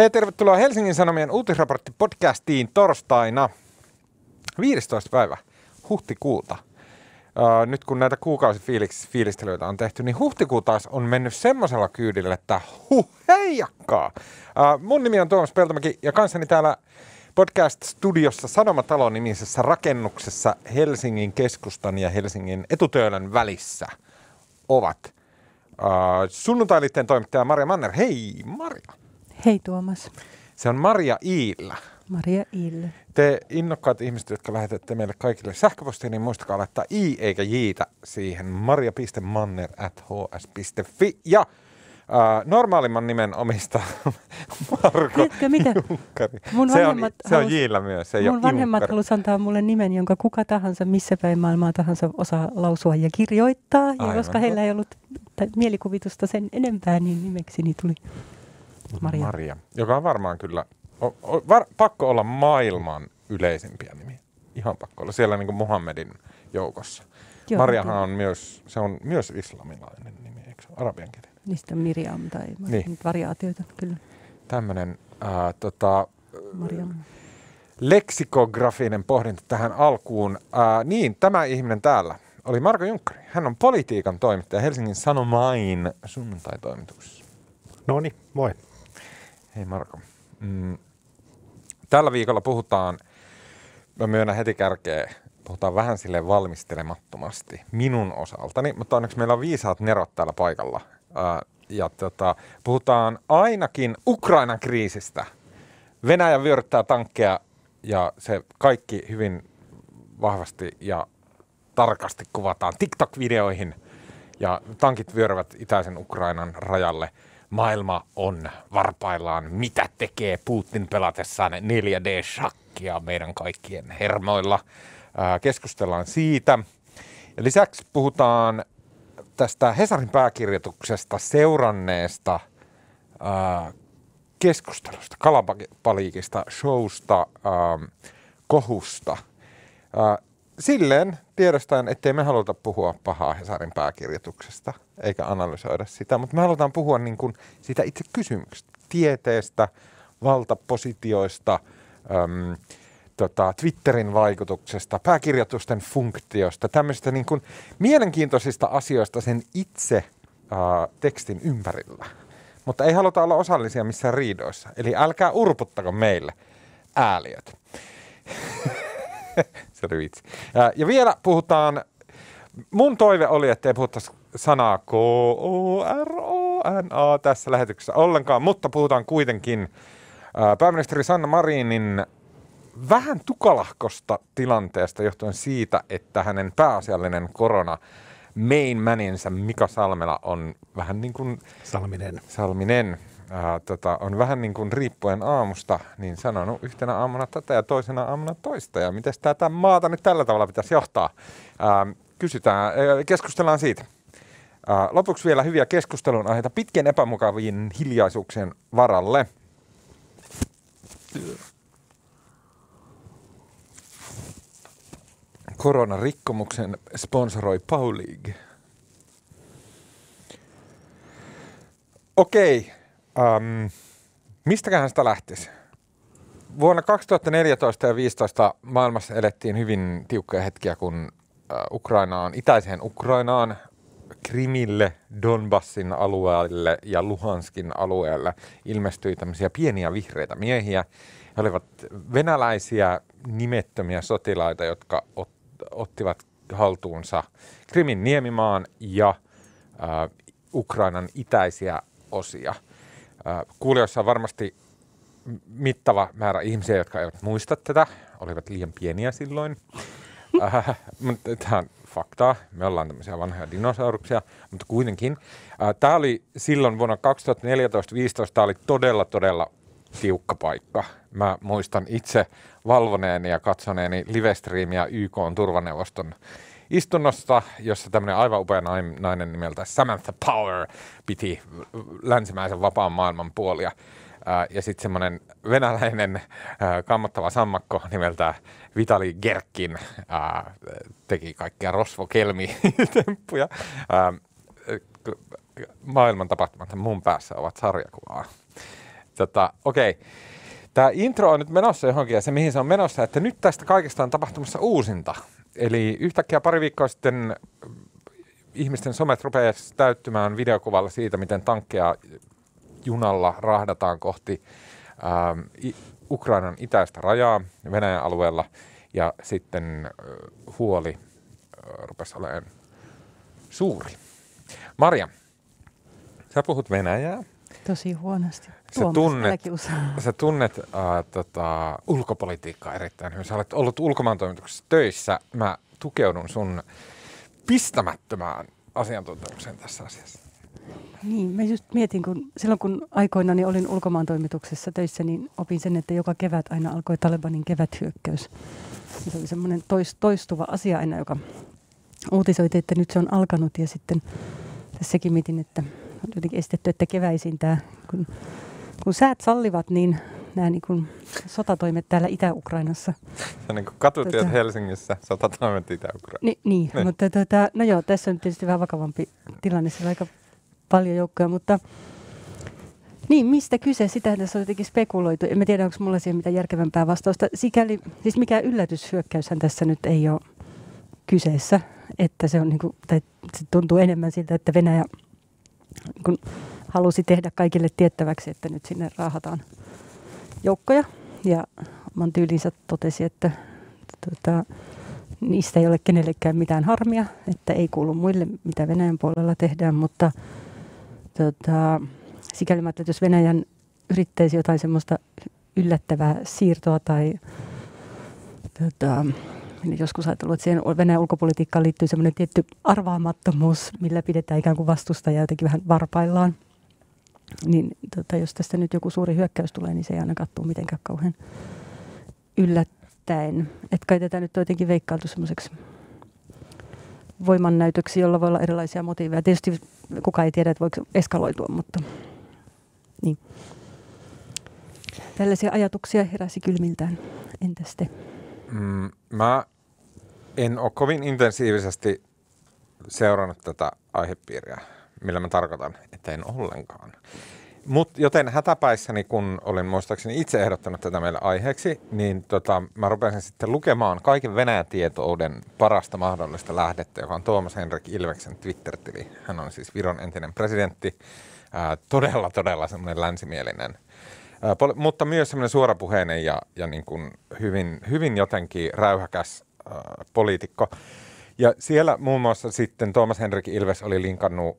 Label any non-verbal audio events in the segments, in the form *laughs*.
Hei, tervetuloa Helsingin Sanomien uutisraportti-podcastiin torstaina 15. päivä huhtikuuta. Uh, nyt kun näitä kuukausifiilistelyitä on tehty, niin huhtikuu taas on mennyt semmoisella kyydillä, että huh, heijakkaa! Uh, mun nimi on Tuomas Peltomäki ja kanssani täällä podcast-studiossa Sanomatalon nimisessä rakennuksessa Helsingin keskustan ja Helsingin etutöölön välissä ovat uh, sunnuntailitteen toimittaja Maria Manner. Hei Maria! Hei Tuomas. Se on Maria Iillä. Maria Iillä. Te innokkaat ihmiset, jotka lähetätte meille kaikille sähköpostia, niin muistakaa laittaa i eikä jiitä siihen maria.manner at hs.fi. Ja Uh, normaalimman nimen omista *laughs* Marko Tiedätkö mitä? Junkkari. Mun se on, vanhemmat se on halus- Jillä myös, se ei Mun vanhemmat halusivat antaa mulle nimen, jonka kuka tahansa, missä päin maailmaa tahansa osaa lausua ja kirjoittaa. Ja Aivan. koska heillä ei ollut mielikuvitusta sen enempää, niin nimekseni tuli Maria. Maria, joka on varmaan kyllä, o, o, var, pakko olla maailman yleisimpiä nimiä. Ihan pakko olla siellä niin kuin Muhammedin joukossa. Joo, Mariahan kyllä. on myös, se on myös islamilainen nimi, eikö se ole arabian kieli? Niistä on Miriam tai Niin. niin. variaatioita, kyllä. Tämmöinen äh, tota, Mariam. leksikografinen pohdinta tähän alkuun. Ää, niin, tämä ihminen täällä oli Marko Junkkari. Hän on politiikan toimittaja Helsingin Sanomain sunnuntai-toimituksessa. No niin, moi. Hei Marko. Mm, tällä viikolla puhutaan, mä myönnän heti kärkeen, puhutaan vähän sille valmistelemattomasti minun osaltani, mutta onneksi meillä on viisaat nerot täällä paikalla. Ja tota, puhutaan ainakin Ukrainan kriisistä. Venäjä vyöryttää tankkeja ja se kaikki hyvin vahvasti ja tarkasti kuvataan TikTok-videoihin ja tankit vyöryvät itäisen Ukrainan rajalle. Maailma on varpaillaan, mitä tekee Putin pelatessaan 4D-shakkia meidän kaikkien hermoilla. Ää, keskustellaan siitä. Ja lisäksi puhutaan tästä Hesarin pääkirjoituksesta seuranneesta ää, keskustelusta, kalapaliikista, showsta, ähm, kohusta. Äh, silleen tiedostaen, ettei me haluta puhua pahaa Hesarin pääkirjoituksesta, eikä analysoida sitä, mutta me halutaan puhua niin kuin siitä itse kysymyksestä, tieteestä, valtapositioista, äm, tota, Twitterin vaikutuksesta, pääkirjoitusten funktiosta, tämmöisistä niin kuin mielenkiintoisista asioista sen itse äh, tekstin ympärillä. Mutta ei haluta olla osallisia missään riidoissa. Eli älkää urputtako meille ääliöt. *laughs* *laughs* Se oli vitsi. Ja, vielä puhutaan, mun toive oli, että ei puhuttaisi sanaa K-O-R-O-N-A tässä lähetyksessä ollenkaan, mutta puhutaan kuitenkin ää, pääministeri Sanna Marinin vähän tukalahkosta tilanteesta johtuen siitä, että hänen pääasiallinen korona main maninsa Mika Salmela on vähän niin kuin Salminen. Salminen ää, tota, on vähän niin kuin riippuen aamusta, niin sanonut yhtenä aamuna tätä ja toisena aamuna toista. Ja miten tätä maata nyt tällä tavalla pitäisi johtaa? Ää, kysytään, ää, keskustellaan siitä. Ää, lopuksi vielä hyviä keskustelun aiheita pitkien epämukavien hiljaisuuksien varalle. Koronarikkomuksen sponsoroi Paulig. Okei, ähm, mistäköhän sitä lähtisi? Vuonna 2014 ja 2015 maailmassa elettiin hyvin tiukkoja hetkiä, kun äh, Ukrainaan, itäiseen Ukrainaan, Krimille, Donbassin alueelle ja Luhanskin alueelle ilmestyi tämmöisiä pieniä vihreitä miehiä. He olivat venäläisiä nimettömiä sotilaita, jotka ot, ottivat haltuunsa Krimin niemimaan ja äh, Ukrainan itäisiä osia. Kuulijoissa on varmasti mittava määrä ihmisiä, jotka eivät muista tätä, olivat liian pieniä silloin. *laughs* Äh, mutta tämä on faktaa. Me ollaan tämmöisiä vanhoja dinosauruksia, mutta kuitenkin. Äh, tämä oli silloin vuonna 2014-2015, tämä oli todella, todella tiukka paikka. Mä muistan itse valvoneeni ja katsoneeni livestriimiä YK on turvaneuvoston istunnosta, jossa tämmöinen aivan upea nainen nimeltä Samantha Power piti länsimäisen vapaan maailman puolia. Ää, ja sitten semmoinen venäläinen ää, kammottava sammakko nimeltä Vitali Gerkin ää, teki kaikkia rosvokelmi-temppuja. K- maailman tapahtumat mun päässä ovat sarjakuvaa. tota, okei. Tämä intro on nyt menossa johonkin ja se mihin se on menossa, että nyt tästä kaikesta on tapahtumassa uusinta. Eli yhtäkkiä pari viikkoa sitten ihmisten somet rupeaa täyttymään videokuvalla siitä, miten tankkeja junalla rahdataan kohti ähm, Ukrainan itäistä rajaa Venäjän alueella ja sitten äh, huoli äh, rupesi olemaan suuri. Marja, sä puhut Venäjää. Tosi huonosti. Sä tunnet, sä tunnet äh, tota, ulkopolitiikkaa erittäin hyvin. Sä olet ollut ulkomaantoimituksessa töissä. Mä tukeudun sun pistämättömään asiantuntemukseen tässä asiassa. Niin, mä just mietin, kun silloin kun aikoinani olin ulkomaan toimituksessa töissä, niin opin sen, että joka kevät aina alkoi Talebanin keväthyökkäys. se oli semmoinen toistuva asia aina, joka uutisoiti, että nyt se on alkanut ja sitten tässäkin mietin, että jotenkin estetty, että keväisin tämä, kun, kun säät sallivat, niin nämä niin kuin sotatoimet täällä Itä-Ukrainassa. Se niin kuin katutyöt tota, Helsingissä, sotatoimet Itä-Ukrainassa. Ni, niin, niin, mutta tota, no joo, tässä on tietysti vähän vakavampi tilanne, siellä aika paljon joukkoja, mutta niin, mistä kyse? Sitä tässä on jotenkin spekuloitu. En tiedä, onko mulla siihen mitään järkevämpää vastausta. Sikäli, siis mikä yllätyshyökkäyshän tässä nyt ei ole kyseessä, että se, on niin kuin, tai se tuntuu enemmän siltä, että Venäjä kun halusi tehdä kaikille tiettäväksi, että nyt sinne raahataan joukkoja. Ja oman tyylinsä totesi, että tuota, niistä ei ole kenellekään mitään harmia, että ei kuulu muille, mitä Venäjän puolella tehdään, mutta tuota, sikäli että jos Venäjän yrittäisi jotain semmoista yllättävää siirtoa tai tuota, joskus ajatellut, että siihen Venäjän ulkopolitiikkaan liittyy semmoinen tietty arvaamattomuus, millä pidetään ikään kuin vastustajaa jotenkin vähän varpaillaan. Niin tota, jos tästä nyt joku suuri hyökkäys tulee, niin se ei aina katsoa mitenkään kauhean yllättäen. Että kai tätä nyt on jotenkin veikkailtu semmoiseksi voimannäytöksi, jolla voi olla erilaisia motiiveja. Tietysti kukaan ei tiedä, että voiko eskaloitua, mutta niin. Tällaisia ajatuksia heräsi kylmiltään. Entäs te? Mm, mä en ole kovin intensiivisesti seurannut tätä aihepiiriä, millä mä tarkoitan, että en ollenkaan. Mut, joten hätäpäissäni, kun olin muistaakseni itse ehdottanut tätä meille aiheeksi, niin tota, mä rupesin sitten lukemaan kaiken Venäjä-tietouden parasta mahdollista lähdettä, joka on Tuomas Henrik Ilveksen Twitter-tili. Hän on siis Viron entinen presidentti, ää, todella, todella semmoinen länsimielinen – poli- mutta myös semmoinen suorapuheinen ja, ja niin kuin hyvin, hyvin jotenkin räyhäkäs poliitikko. Ja siellä muun muassa sitten Thomas Henrik Ilves oli linkannut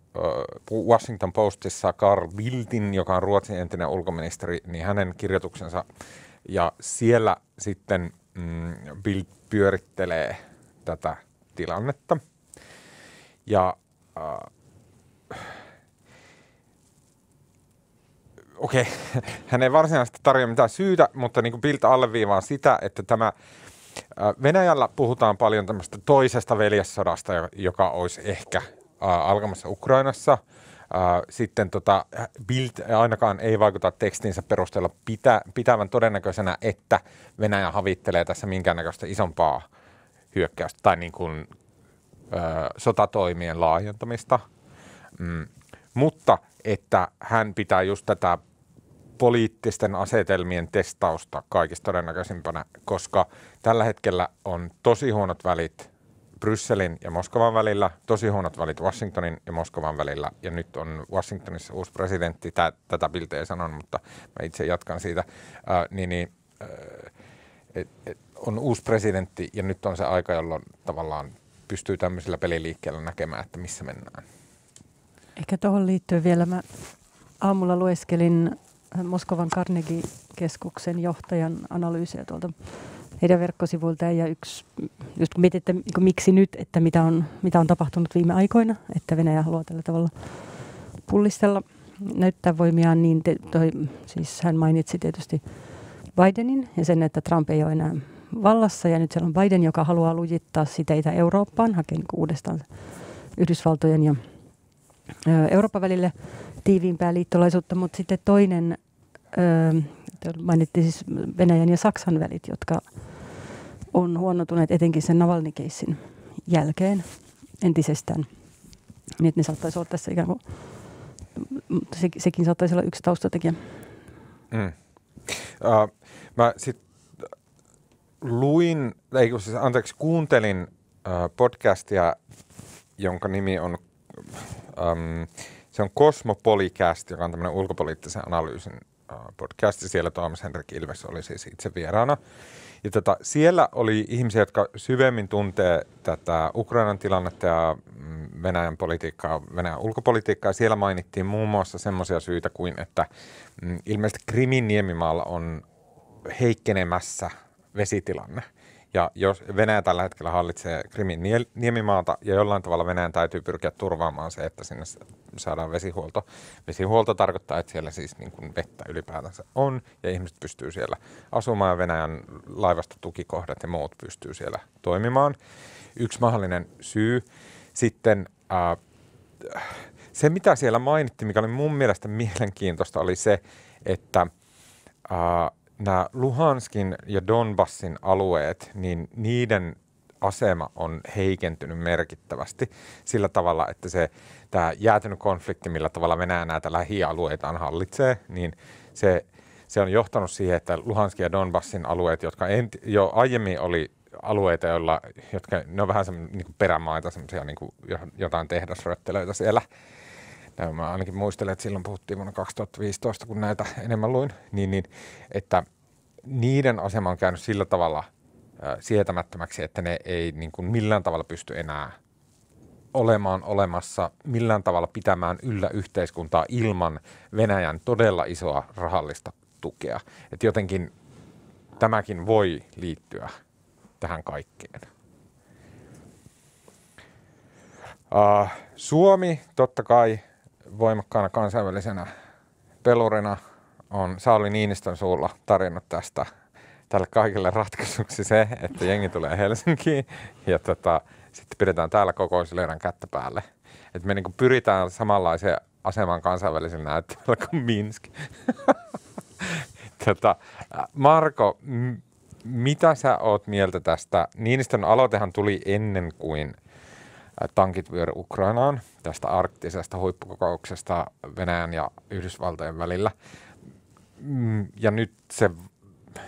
Washington Postissa Carl Bildtin, joka on Ruotsin entinen ulkoministeri, niin hänen kirjoituksensa. Ja siellä sitten mm, Bild pyörittelee tätä tilannetta. Ja uh, okei, okay. *laughs* hän ei varsinaisesti tarjoa mitään syytä, mutta niin kuin Bild alleviivaa sitä, että tämä Venäjällä puhutaan paljon tämmöistä toisesta veljessodasta, joka olisi ehkä alkamassa Ukrainassa. Sitten tota, Bild ainakaan ei vaikuta tekstinsä perusteella pitä, pitävän todennäköisenä, että Venäjä havittelee tässä minkäännäköistä isompaa hyökkäystä tai niin kuin, ö, sotatoimien laajentamista. Mm. Mutta että hän pitää just tätä poliittisten asetelmien testausta kaikista todennäköisimpänä, koska tällä hetkellä on tosi huonot välit Brysselin ja Moskovan välillä, tosi huonot välit Washingtonin ja Moskovan välillä, ja nyt on Washingtonissa uusi presidentti, Tää, tätä Bilte ei sanon, mutta mä itse jatkan siitä, ää, niin, niin ää, et, et, on uusi presidentti, ja nyt on se aika, jolloin tavallaan pystyy tämmöisillä peliliikkeillä näkemään, että missä mennään. Ehkä tuohon liittyen vielä mä aamulla lueskelin Moskovan Carnegie-keskuksen johtajan analyysiä tuolta heidän verkkosivuiltaan ja yksi, just kun mietitte, niin miksi nyt, että mitä on, mitä on tapahtunut viime aikoina, että Venäjä haluaa tällä tavalla pullistella, näyttää voimiaan, niin te, toi, siis hän mainitsi tietysti Bidenin ja sen, että Trump ei ole enää vallassa ja nyt siellä on Biden, joka haluaa lujittaa siteitä Eurooppaan, hakee niin uudestaan Yhdysvaltojen ja Euroopan välille tiiviimpää liittolaisuutta, mutta sitten toinen, mainittiin siis Venäjän ja Saksan välit, jotka on huonotuneet etenkin sen Navalny-keissin jälkeen entisestään. Niin, että ne saattaisi olla tässä ikään kuin, se, sekin saattaisi olla yksi taustatekijä. Mm. Uh, mä sit luin, ei siis, anteeksi, kuuntelin uh, podcastia, jonka nimi on, um, se on Cosmopolicast, joka on tämmöinen ulkopoliittisen analyysin uh, podcast. Siellä Tuomas Henrik Ilves oli siis itse vieraana. Ja tota, siellä oli ihmisiä, jotka syvemmin tuntee tätä Ukrainan tilannetta ja mm, Venäjän politiikkaa, Venäjän ulkopolitiikkaa. Siellä mainittiin muun muassa semmoisia syitä kuin, että mm, ilmeisesti Krimin niemimaalla on heikkenemässä vesitilanne. Ja jos Venäjä tällä hetkellä hallitsee Krimin niemimaata ja jollain tavalla Venäjän täytyy pyrkiä turvaamaan se, että sinne saadaan vesihuolto. Vesihuolto tarkoittaa, että siellä siis niin kuin vettä ylipäätänsä on ja ihmiset pystyy siellä asumaan Venäjän laivasta tukikohdat ja muut pystyy siellä toimimaan. Yksi mahdollinen syy. Sitten äh, se, mitä siellä mainittiin, mikä oli mun mielestä mielenkiintoista, oli se, että äh, nämä Luhanskin ja Donbassin alueet, niin niiden asema on heikentynyt merkittävästi sillä tavalla, että se tämä jäätynyt konflikti, millä tavalla Venäjä näitä lähialueitaan hallitsee, niin se, se on johtanut siihen, että Luhanskin ja Donbassin alueet, jotka enti, jo aiemmin oli alueita, joilla, jotka ne on vähän niin perämaita, semmoisia niin jotain tehdasröttelöitä siellä, Näin mä ainakin muistelen, että silloin puhuttiin vuonna 2015, kun näitä enemmän luin, niin, niin että niiden asema on käynyt sillä tavalla sietämättömäksi, että ne ei niin kuin millään tavalla pysty enää olemaan olemassa, millään tavalla pitämään yllä yhteiskuntaa ilman Venäjän todella isoa rahallista tukea. Että jotenkin tämäkin voi liittyä tähän kaikkeen. Uh, Suomi totta kai voimakkaana kansainvälisenä pelurina on Sauli Niinistön suulla tarjonnut tästä tälle kaikille ratkaisuksi se, että jengi tulee Helsinkiin ja tota, sitten pidetään täällä kokousleirän kättä päälle. Et me niinku pyritään samanlaiseen asemaan kansainvälisellä näyttämällä kuin Minsk. *laughs* tota, Marko, m- mitä sä oot mieltä tästä? Niinistön aloitehan tuli ennen kuin tankit vyöry Ukrainaan tästä arktisesta huippukokouksesta Venäjän ja Yhdysvaltojen välillä. Ja nyt se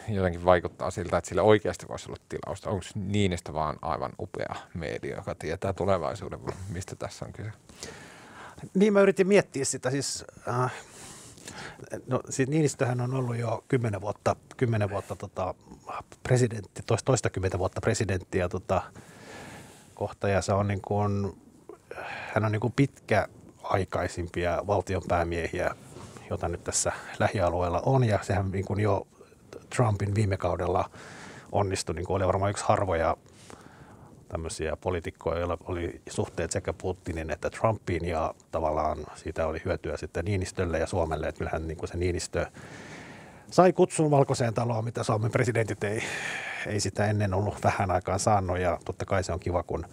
jotenkin vaikuttaa siltä, että sille oikeasti voisi olla tilausta. Onko Niinistä vaan aivan upea media, joka tietää tulevaisuuden, mistä tässä on kyse? Niin mä yritin miettiä sitä. Siis, äh, no, siis Niinistöhän on ollut jo kymmenen vuotta, kymmenen vuotta tota, presidentti, toista, toistakymmentä vuotta presidentti ja tota, kohta ja se on niin kuin, hän on niin kuin pitkäaikaisimpia valtionpäämiehiä, jota nyt tässä lähialueella on ja sehän niin kuin jo Trumpin viime kaudella onnistui, niin kuin oli varmaan yksi harvoja tämmöisiä poliitikkoja, joilla oli suhteet sekä Putinin että Trumpiin ja tavallaan siitä oli hyötyä sitten Niinistölle ja Suomelle, että kyllähän niin se Niinistö sai kutsun valkoiseen taloon, mitä Suomen presidentit ei, ei sitä ennen ollut vähän aikaan saanut ja totta kai se on kiva, kun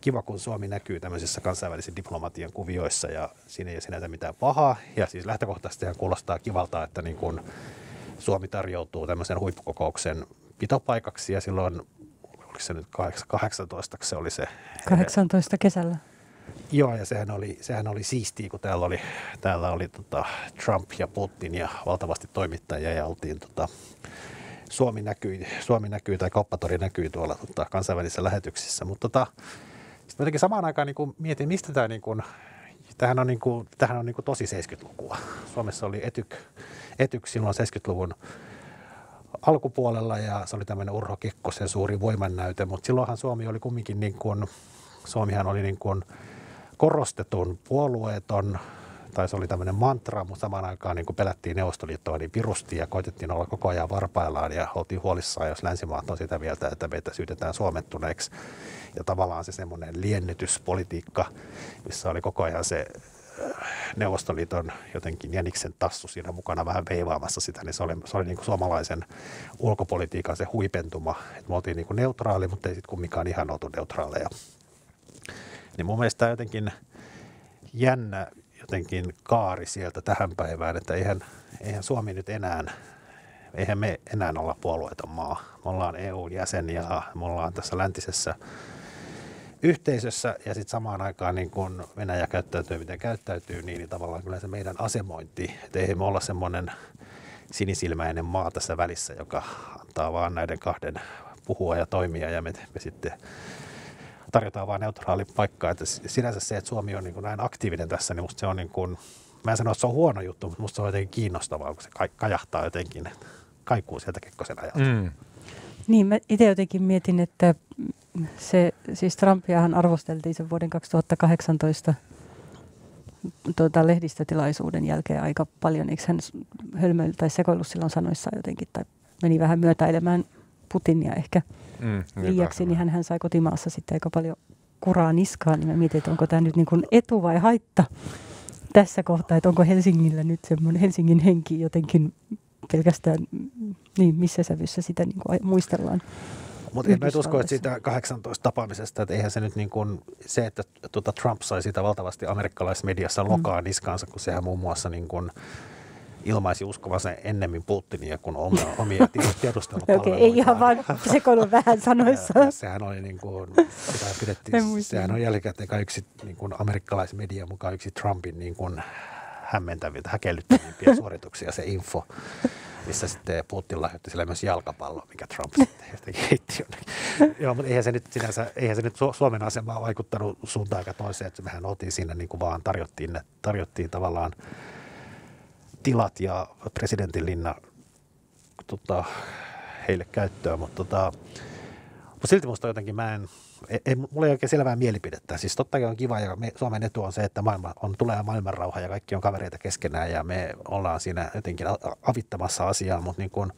kiva, kun Suomi näkyy tämmöisissä kansainvälisen diplomatian kuvioissa ja siinä ei sinänsä mitään pahaa. Ja siis lähtökohtaisesti kuulostaa kivalta, että niin kun Suomi tarjoutuu tämmöisen huippukokouksen pitopaikaksi ja silloin, oliko se nyt 18, se oli se. 18 kesällä. Joo, ja sehän oli, sehän oli siistiä, kun täällä oli, täällä oli tota Trump ja Putin ja valtavasti toimittajia ja oltiin tota, Suomi näkyi, Suomi näkyi tai kauppatori näkyi tuolla tota, kansainvälisissä lähetyksissä. Mutta tota, sitten jotenkin samaan aikaan niin mietin, mistä tämä niin kuin, tämähän on, niin kuin, tämähän on niin kuin tosi 70-lukua. Suomessa oli etyk, etyk silloin 70-luvun alkupuolella ja se oli tämmöinen Urho Kekkosen suuri voimannäyte, mutta silloinhan Suomi oli kumminkin niin kuin, Suomihan oli niin kuin korostetun puolueeton, tai se oli tämmöinen mantra, mutta samaan aikaan niin pelättiin Neuvostoliittoa, niin pirusti ja koitettiin olla koko ajan varpaillaan ja oltiin huolissaan, jos länsimaat on sitä mieltä, että meitä syytetään suomettuneeksi. Ja tavallaan se semmoinen liennytyspolitiikka, missä oli koko ajan se Neuvostoliiton jotenkin jäniksen tassu siinä mukana vähän veivaamassa sitä, niin se oli, se oli niin kuin suomalaisen ulkopolitiikan se huipentuma. Että me oltiin niin kuin neutraali, mutta ei sitten kumminkaan ihan oltu neutraaleja. Niin mun mielestä jotenkin jännä jotenkin kaari sieltä tähän päivään, että eihän, eihän Suomi nyt enää, eihän me enää olla puolueeton maa. Me ollaan EU-jäsen ja me ollaan tässä läntisessä yhteisössä ja sitten samaan aikaan niin kun Venäjä käyttäytyy, miten käyttäytyy, niin, niin tavallaan kyllä se meidän asemointi, että eihän me olla semmoinen sinisilmäinen maa tässä välissä, joka antaa vaan näiden kahden puhua ja toimia ja me, me sitten tarjotaan vain neutraali paikka. Että sinänsä se, että Suomi on niin kuin näin aktiivinen tässä, niin musta se on niin kuin, mä en sano, että se on huono juttu, mutta musta se on jotenkin kiinnostavaa, kun se kajahtaa jotenkin, kaikuu sieltä Kekkosen ajalta. Mm. Niin, mä itse jotenkin mietin, että se, siis Trumpiahan arvosteltiin sen vuoden 2018 tuota, lehdistötilaisuuden jälkeen aika paljon. Eikö hän hölmöily tai sekoillut silloin sanoissa jotenkin, tai meni vähän myötäilemään Putinia ehkä mm, liiaksi, niin hän, hän sai kotimaassa sitten aika paljon kuraa niskaan, niin mä mietin, että onko tämä nyt niin kuin etu vai haitta tässä kohtaa, että onko Helsingillä nyt semmoinen Helsingin henki jotenkin pelkästään, niin missä sävyssä sitä niin kuin muistellaan. Mutta mä en usko, että siitä 18 tapaamisesta, että eihän se nyt niin kuin, se, että tuota Trump sai sitä valtavasti amerikkalaismediassa lokaa mm. niskaansa, kun sehän muun muassa niin kuin, ilmaisi uskovansa ennemmin Putinia kuin omia, omia *laughs* tiedustelupalveluita. Okei, ei ihan vaan sekoillut vähän sanoissa. *laughs* Ja, ja sehän oli niin kuin, sitä pidettiin, *laughs* sehän on jälkikäteen yksi niin kuin amerikkalaismedia mukaan yksi Trumpin niin kuin hämmentäviltä, häkellyttävimpiä suorituksia se info missä sitten Putin lahjoitti sille myös jalkapallo, mikä Trump sitten *laughs* heitti Joo, mutta eihän se nyt sinänsä, eihän se nyt Suomen asemaa vaikuttanut suuntaan aika toiseen, että mehän oltiin siinä niin kuin vaan tarjottiin, tarjottiin tavallaan tilat ja presidentin linna tota, heille käyttöön, mutta tota, mutta silti musta jotenkin mä en, ei, mulla ei oikein selvää mielipidettä. Siis totta kai on kiva ja me, Suomen etu on se, että maailma on, tulee maailmanrauha ja kaikki on kavereita keskenään ja me ollaan siinä jotenkin avittamassa asiaa, mutta niin kun,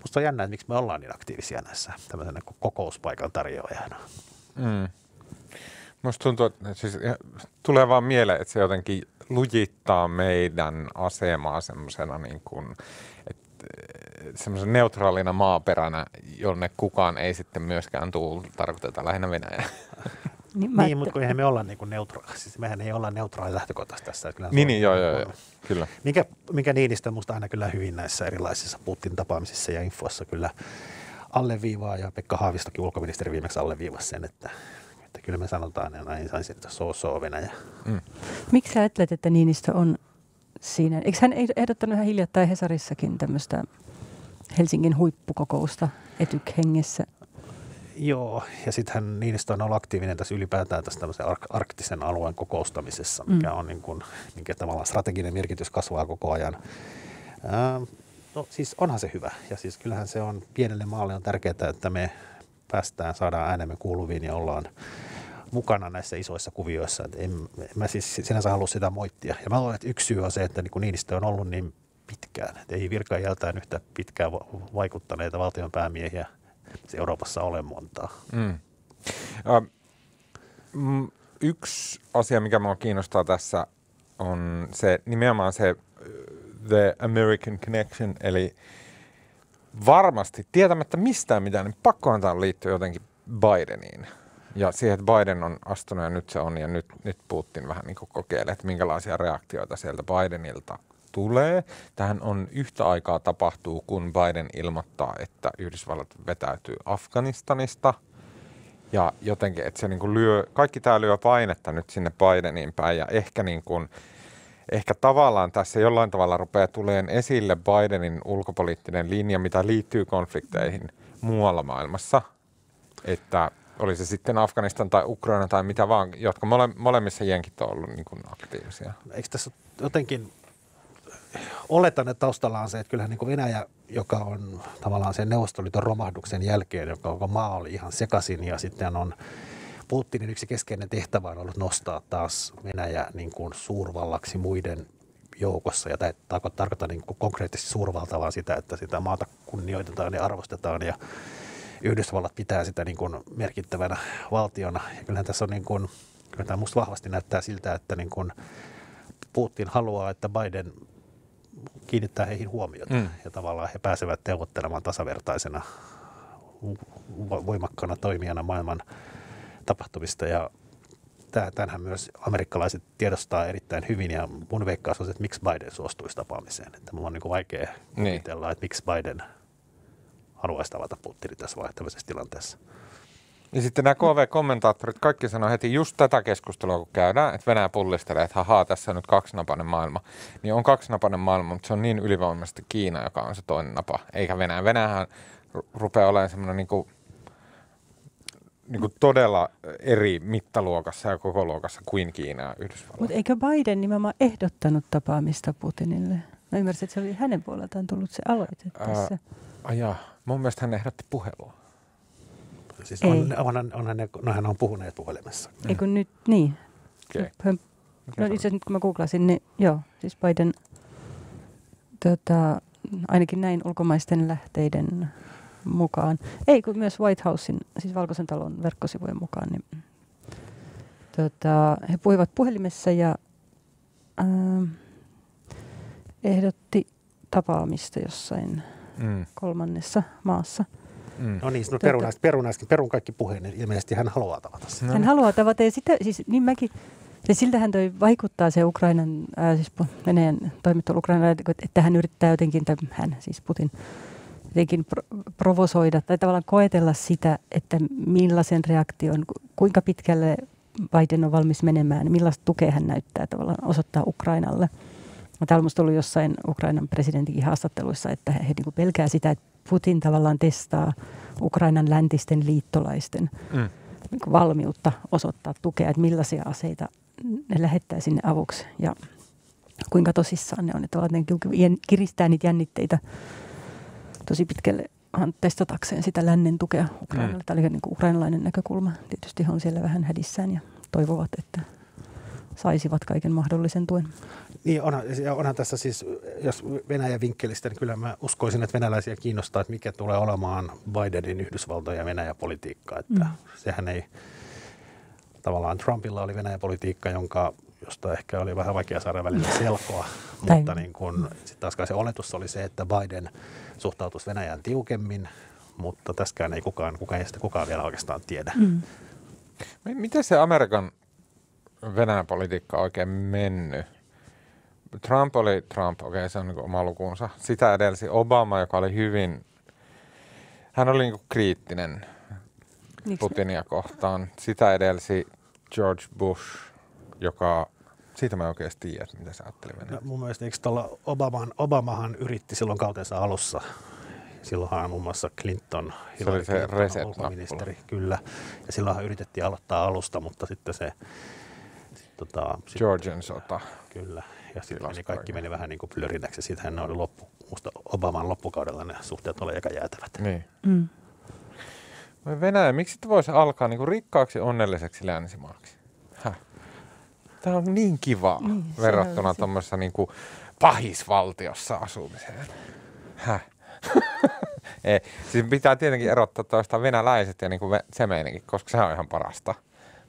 musta on jännä, että miksi me ollaan niin aktiivisia näissä tämmöisenä kokouspaikan tarjoajana. Mm. Musta tuntuu, että siis tulee vaan mieleen, että se jotenkin lujittaa meidän asemaa semmoisena niin kuin, semmoisen neutraalina maaperänä, jonne kukaan ei sitten myöskään tule, tarkoiteta lähinnä Venäjää. *laughs* Niin, niin mutta kun eihän me olla niin neutraali, siis mehän ei olla neutraali lähtökohtaisesti tässä. Kyllä niin, niin, joo, joo, joo, kyllä. Mikä, mikä Niinistö musta aina kyllä hyvin näissä erilaisissa Putin tapaamisissa ja infoissa kyllä alleviivaa ja Pekka Haavistokin ulkoministeri viimeksi alleviivasi sen, että, että kyllä me sanotaan, että näin saisi, että so, so Venäjä. Mm. Miksi sä ajattelet, että Niinistö on siinä. Eikö hän ehdottanut ihan hiljattain Hesarissakin tämmöistä Helsingin huippukokousta etykhengessä? Joo, ja sitten hän Niinistö on ollut aktiivinen tässä ylipäätään tässä tämmöisen ark- arktisen alueen kokoustamisessa, mikä mm. on niin kuin, minkä tavallaan strateginen merkitys kasvaa koko ajan. Ää, no siis onhan se hyvä, ja siis kyllähän se on pienelle maalle on tärkeää, että me päästään, saadaan äänemme kuuluviin ja ollaan mukana näissä isoissa kuvioissa. Et en, en mä siis sinänsä halua sitä moittia. Ja mä luulen, että yksi syy on se, että niin kuin Niinistö on ollut niin pitkään. Et ei virkajältään yhtä pitkään vaikuttaneita valtion päämiehiä Euroopassa ole montaa. Mm. Uh, yksi asia, mikä minua kiinnostaa tässä, on se nimenomaan se The American Connection, eli varmasti tietämättä mistään mitään, niin pakkohan tämä liittyy jotenkin Bideniin. Ja siihen, että Biden on astunut ja nyt se on, ja nyt, nyt Putin vähän niin kokeilee, että minkälaisia reaktioita sieltä Bidenilta tulee. Tähän on yhtä aikaa tapahtuu, kun Biden ilmoittaa, että Yhdysvallat vetäytyy Afganistanista. Ja jotenkin, että se niin kuin lyö, kaikki tämä lyö painetta nyt sinne Bideniin päin, ja ehkä niin kuin, ehkä tavallaan tässä jollain tavalla rupeaa tuleen esille Bidenin ulkopoliittinen linja, mitä liittyy konflikteihin muualla maailmassa. Että oli se sitten Afganistan tai Ukraina tai mitä vaan, jotka mole, molemmissa jenkit on ollut niin kuin aktiivisia. Eikö tässä jotenkin, oletan, että taustalla on se, että kyllähän niin Venäjä, joka on tavallaan sen Neuvostoliiton romahduksen jälkeen, joka koko maa oli ihan sekaisin ja sitten on Putinin yksi keskeinen tehtävä on ollut nostaa taas Venäjä niin kuin suurvallaksi muiden joukossa. Ja tämä tarkoittaa niin kuin konkreettisesti suurvalta vaan sitä, että sitä maata kunnioitetaan ja arvostetaan ja Yhdysvallat pitää sitä niin kuin merkittävänä valtiona. Ja kyllähän tässä on niin kuin, kyllä tämä musta vahvasti näyttää siltä, että niin kuin Putin haluaa, että Biden kiinnittää heihin huomiota mm. ja tavallaan he pääsevät neuvottelemaan tasavertaisena voimakkaana toimijana maailman tapahtumista ja tämähän myös amerikkalaiset tiedostaa erittäin hyvin ja mun veikkaus on se, että miksi Biden suostuisi tapaamiseen. Että mulla on niin vaikea niin. kuvitella, että miksi Biden haluaisi tavata Putinin tässä vaihtelevassa tilanteessa. Ja sitten nämä KV-kommentaattorit, kaikki sanoo heti just tätä keskustelua, kun käydään, että Venäjä pullistelee, että hahaa, tässä on nyt kaksinapainen maailma. Niin on kaksinapainen maailma, mutta se on niin ylivoimaisesti Kiina, joka on se toinen napa, eikä Venäjä. Venäjähän ru- rupeaa olemaan semmoinen niin kuin, niin kuin todella eri mittaluokassa ja koko luokassa kuin Kiina ja Yhdysvallat. Mutta eikö Biden nimenomaan ehdottanut tapaamista Putinille? Mä ymmärsin, että se oli hänen puoleltaan tullut se aloite tässä. Ai jaa, mun mielestä hän ehdotti puhelua. Siis Ei. on, onhan, onhan ne, no hän on puhuneet puhelimessa. Eikö nyt, niin. Okei. Höm- No itse asiassa nyt kun mä googlasin, niin joo, siis Biden, tota, ainakin näin ulkomaisten lähteiden mukaan, ei kun myös White Housein, siis Valkoisen talon verkkosivujen mukaan, niin tota, he puhuivat puhelimessa ja ähm, ehdotti tapaamista jossain Mm, kolmannessa maassa. Mm. No niin, no perun, äsken, perun kaikki puheen, niin ilmeisesti hän haluaa tavata sen. No Hän niin. haluaa tavata ja sitä, siis niin mäkin, ja siltähän toi vaikuttaa se Ukrainan, ää, siis Pu- Venäjän toimittelu Ukraina, että hän yrittää jotenkin, tai hän siis Putin, jotenkin pro- provosoida tai tavallaan koetella sitä, että millaisen reaktion, ku- kuinka pitkälle Biden on valmis menemään, millaista tukea hän näyttää tavallaan osoittaa Ukrainalle. Täällä on ollut jossain Ukrainan presidentin haastatteluissa, että he, he niin pelkää sitä, että Putin tavallaan testaa Ukrainan läntisten liittolaisten Mm. niin valmiutta osoittaa tukea, että millaisia aseita ne lähettää sinne avuksi ja kuinka tosissaan ne on. Että ne kiristää niitä jännitteitä tosi pitkälle testatakseen sitä lännen tukea Ukrainalle. Mm. Tämä oli niin kuin ukrainalainen näkökulma. Tietysti he on siellä vähän hädissään ja toivovat, että saisivat kaiken mahdollisen tuen. Niin onhan, ja onhan tässä siis, jos Venäjän vinkkelistä, niin kyllä mä uskoisin, että venäläisiä kiinnostaa, että mikä tulee olemaan Bidenin Yhdysvaltojen ja Venäjän politiikka. Että Mm. sehän ei, tavallaan Trumpilla oli Venäjän politiikka, jonka josta ehkä oli vähän vaikea saada välillä selkoa, *laughs* Tai- mutta niin kun, sitten taas kai se oletus oli se, että Biden suhtautuisi Venäjään tiukemmin, mutta tässäkään ei kukaan, kukaan, ei sitä kukaan vielä oikeastaan tiedä. Mm. Mi- Miten se Amerikan Venäjän politiikka on oikein mennyt? Trump oli Trump, okei okay, se on niin oma lukunsa. Sitä edelsi Obama, joka oli hyvin, hän oli niin kriittinen Niinkö? Putinia kohtaan. Sitä edelsi George Bush, joka, siitä mä en oikeasti tiedä, mitä se ajatteli No, mun mielestä eikö tuolla Obaman, Obamahan yritti silloin kautensa alussa, silloinhan muun muassa Clinton, Se oli se Clinton ulkoministeri, kyllä. Ja silloinhan yritettiin aloittaa alusta, mutta sitten se, sit, tota, sit, Georgian sota. kyllä. Ja sitten meni, kaikki kaiken. meni vähän niin kuin plörinäksi. Siitähän ne oli loppu, musta Obaman loppukaudella ne suhteet oli aika jäätävät. Niin. Mm. Voi Venäjä, miksi et voisi alkaa niin rikkaaksi onnelliseksi länsimaaksi? Häh? Tämä on niin kiva Niin, niin, verrattuna tuommoisessa niin pahisvaltiossa asumiseen. Häh? *laughs* Ei, siis pitää tietenkin erottaa toista venäläiset ja niin kuin se meininki, koska se on ihan parasta.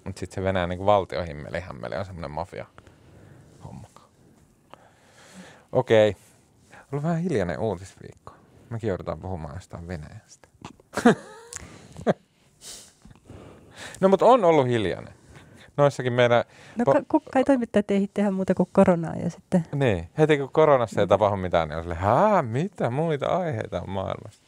Mutta sitten se Venäjän niin valtiohimmeli hämmeli on semmoinen mafia homma. Okei. Ollut vähän hiljainen uutisviikko. Mekin joudutaan puhumaan jostain Venäjästä. *laughs* no mutta on ollut hiljainen. Noissakin meidän... No po- ka- ku- kai toimittajat ei tehdä muuta kuin koronaa ja sitten Niin, heti kun koronassa ei tapahdu mitään, niin on sille, hää, mitä muita aiheita on maailmassa?